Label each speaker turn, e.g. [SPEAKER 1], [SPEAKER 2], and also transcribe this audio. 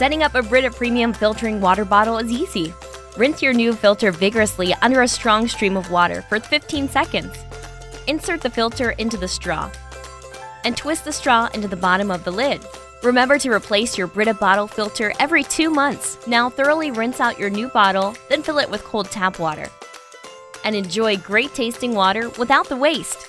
[SPEAKER 1] Setting up a Brita Premium filtering water bottle is easy. Rinse your new filter vigorously under a strong stream of water for 15 seconds. Insert the filter into the straw and twist the straw into the bottom of the lid. Remember to replace your Brita bottle filter every two months. Now thoroughly rinse out your new bottle, then fill it with cold tap water. And enjoy great tasting water without the waste.